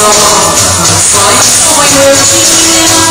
fight for your freedom.